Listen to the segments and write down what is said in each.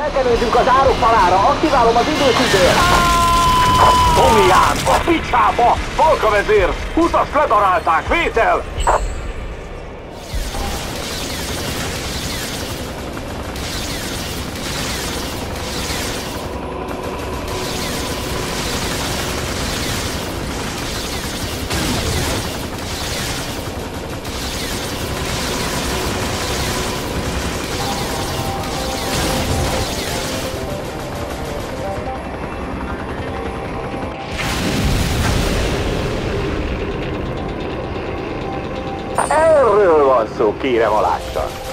Felkerültünk az árokfalára, aktiválom az időtüzért! Tomián, a picsába! Falka vezér! Húszast ledarálták, vétel! Van szó, kérem alással.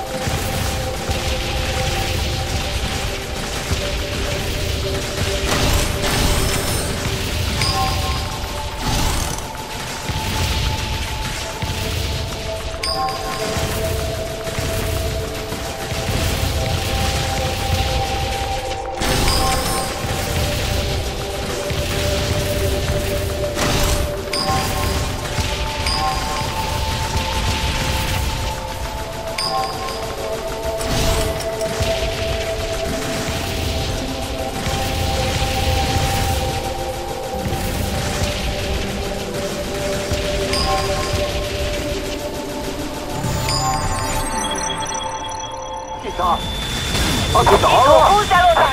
た。あ、来た。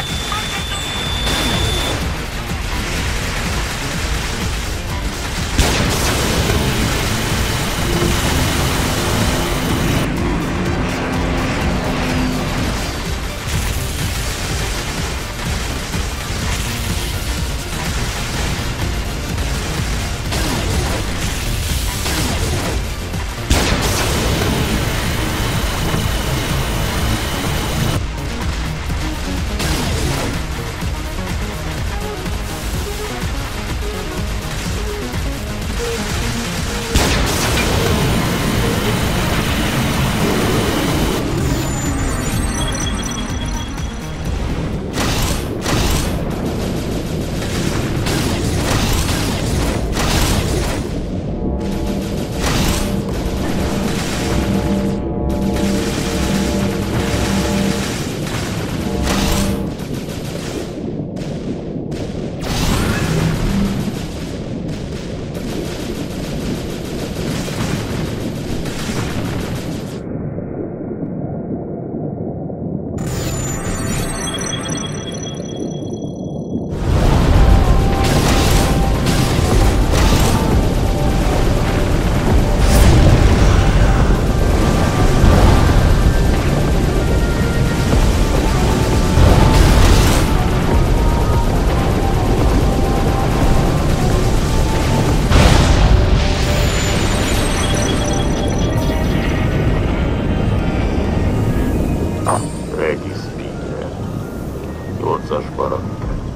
8-as barak,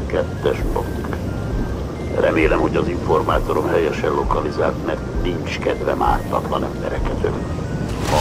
2-es blokk. Remélem, hogy az informátorom helyesen lokalizált, mert nincs kedvem ártatlan embereket ölni. Ha